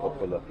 Ojalá.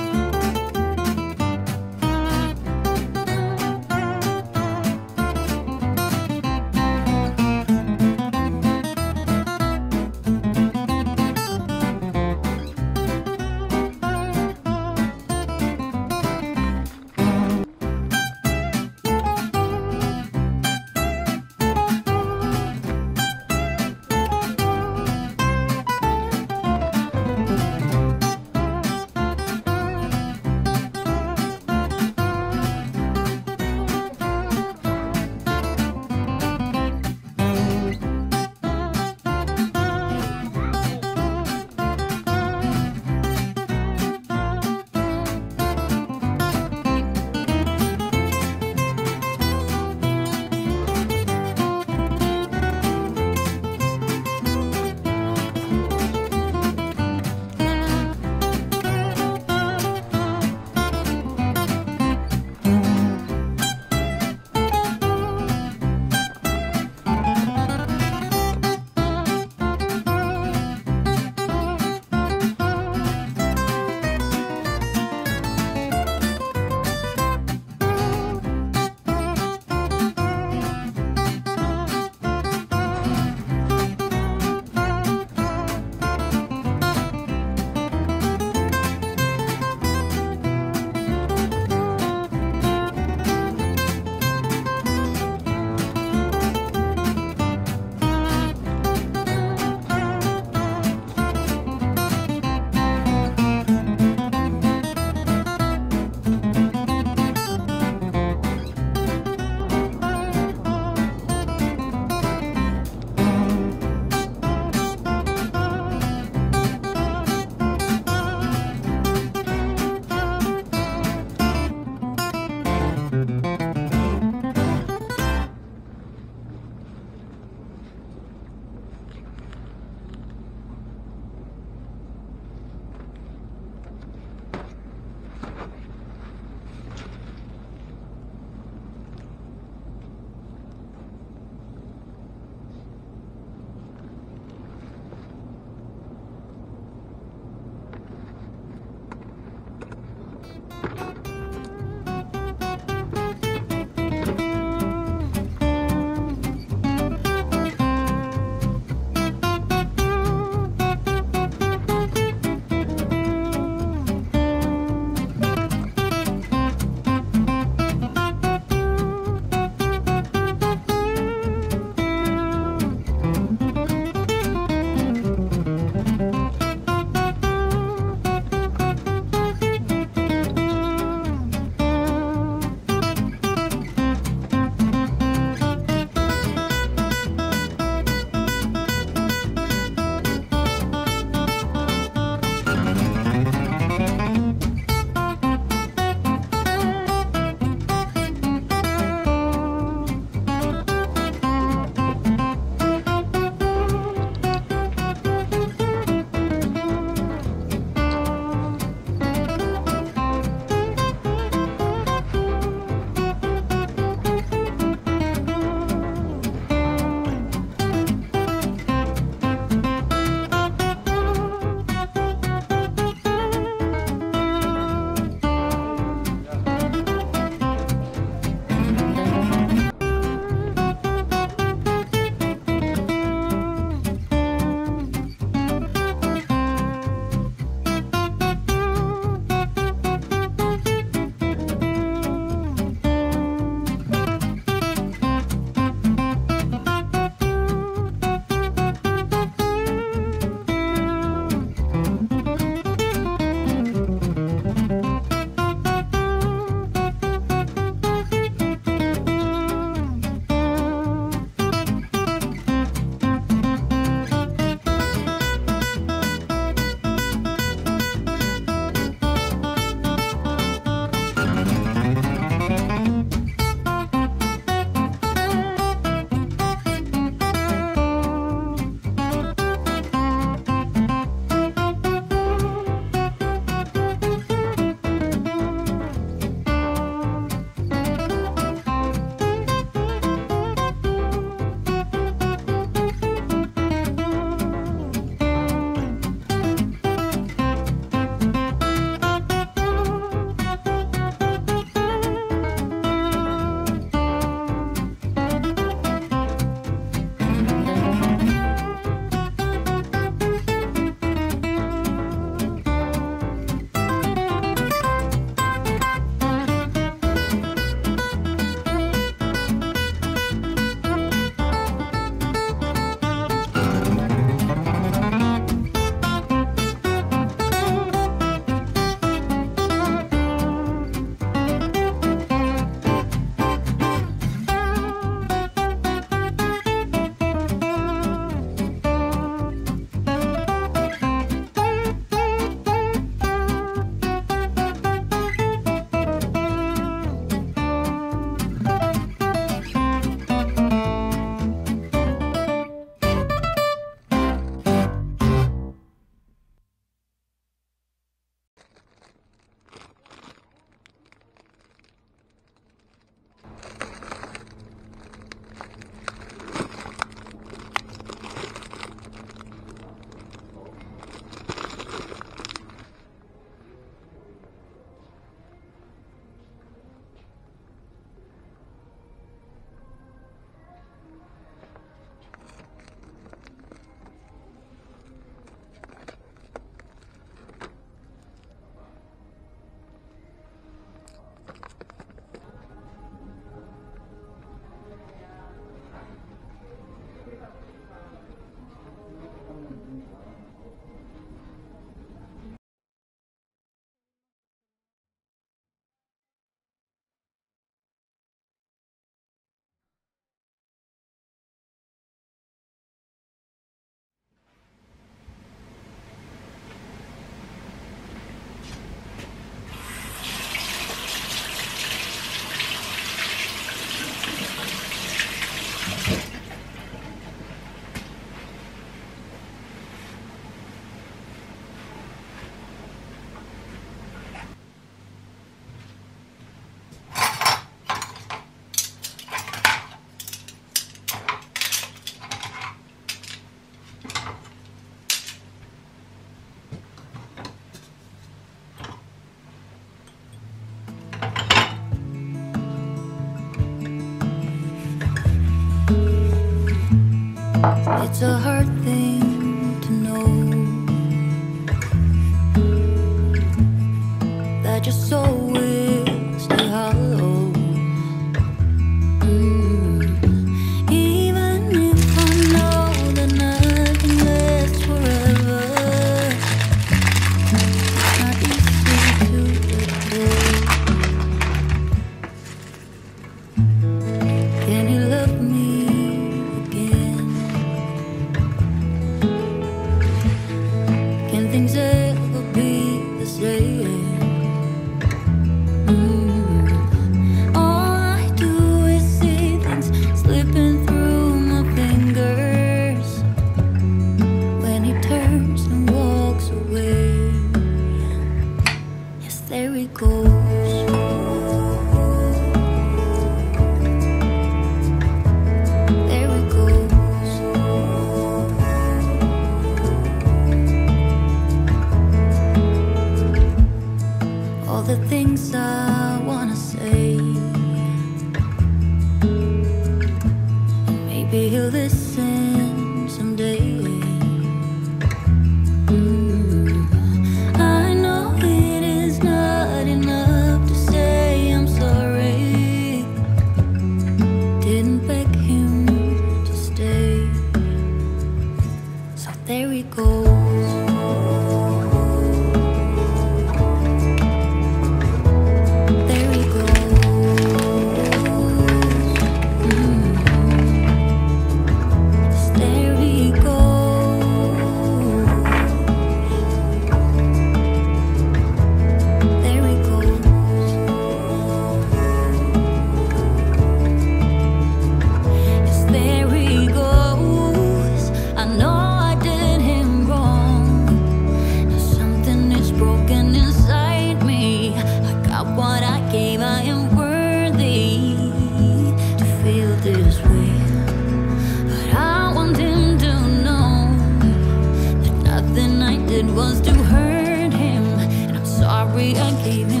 Him. And gave him.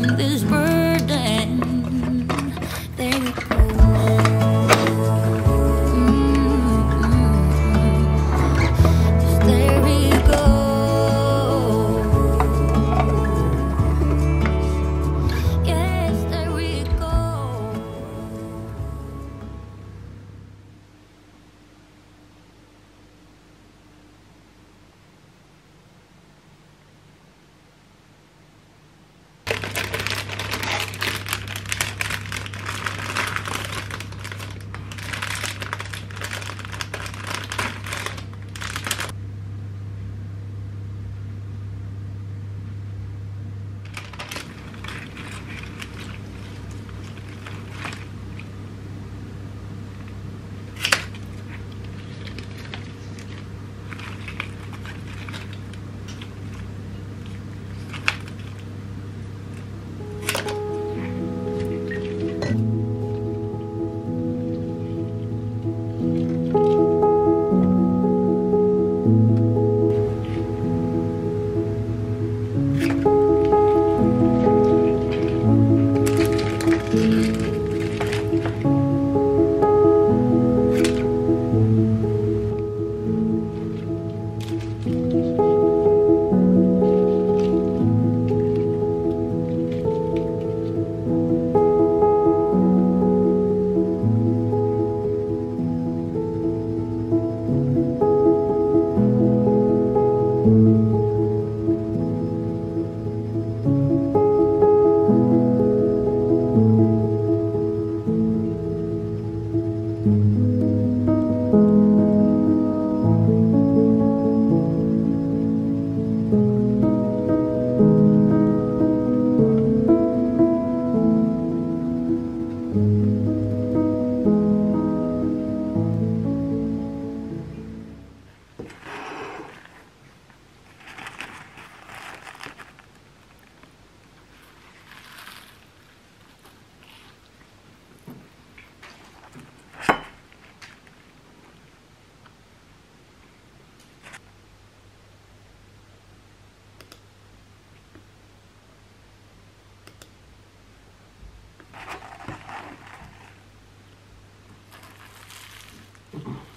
Mm-hmm.